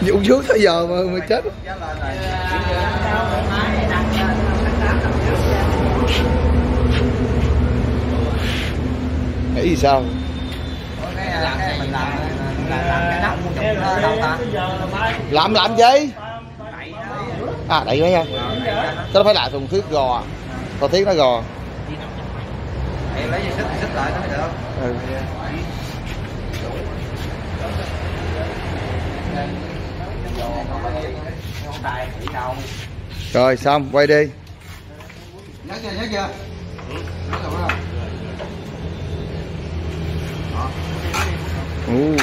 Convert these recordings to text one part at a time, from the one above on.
vụ trước tới giờ mà mà chết. Nghĩ gì sao? Làm làm gì? À đẩy nó nha. Nó phải lại thùng thiết gò. Còn thiết nó gò. Lấy lại nó được. Ừ. tài chỉ đầu rồi xong quay đi. Nhớ chưa nhớ chưa? Nhớ rồi không? Ừ.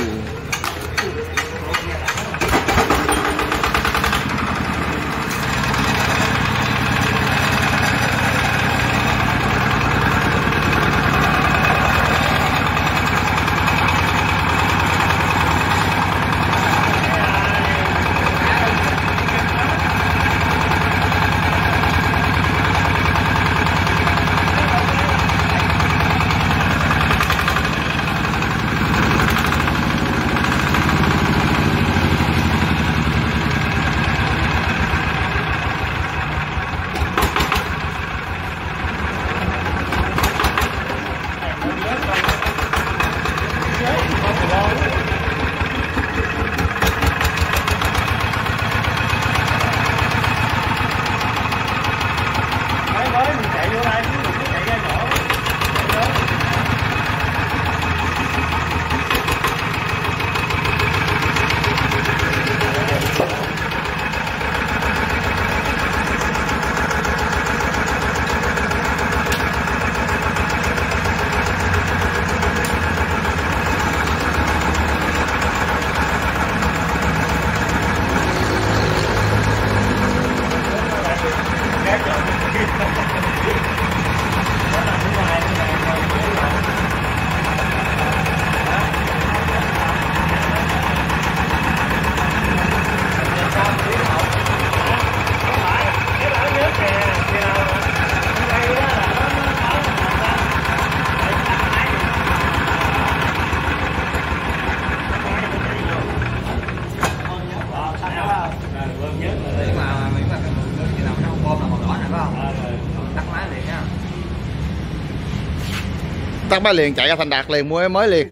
tắt máy liền chạy ra thành đạt liền mua mới liền.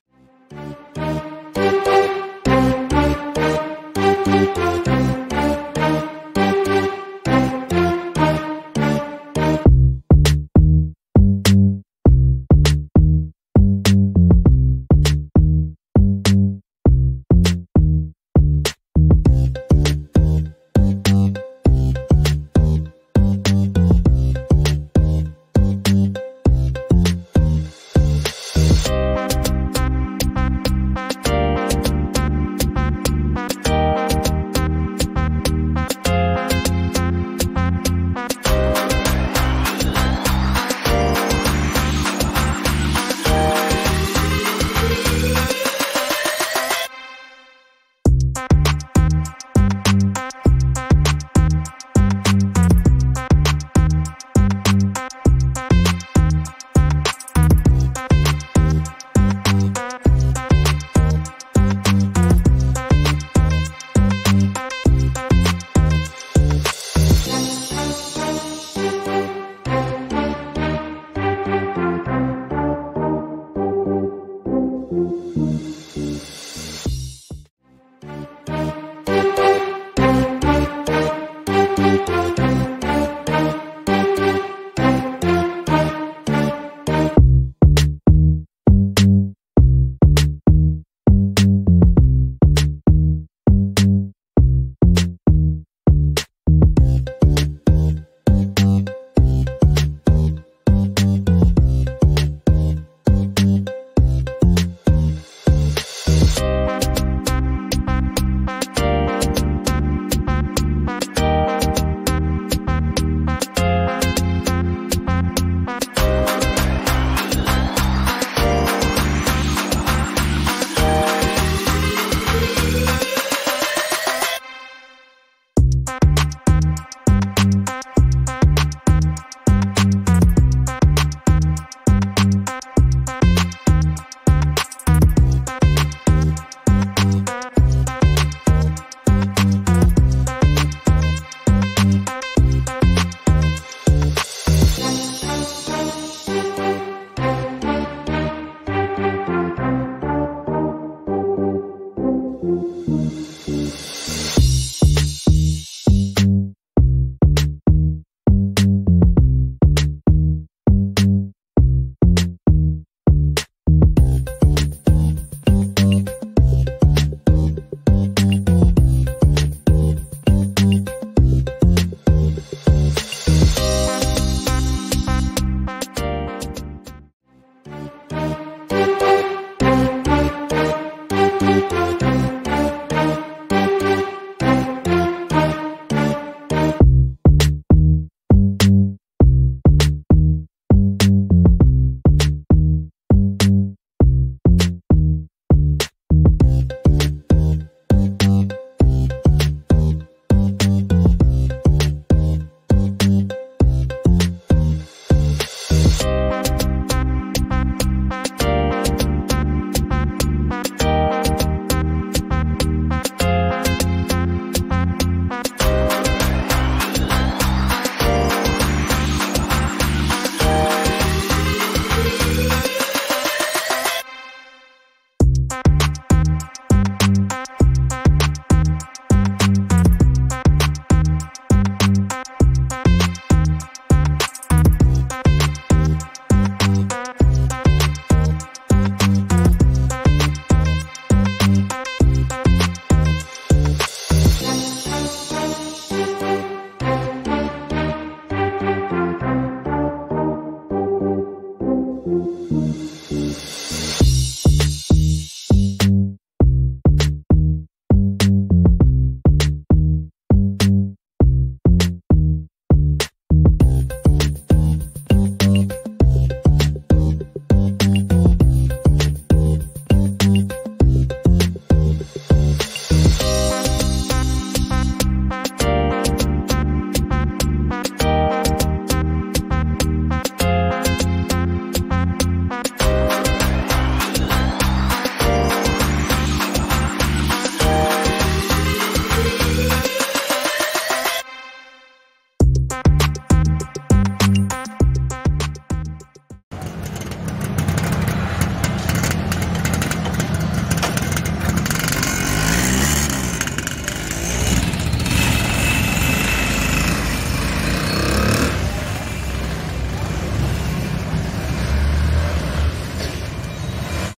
Nha